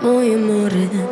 muy morena.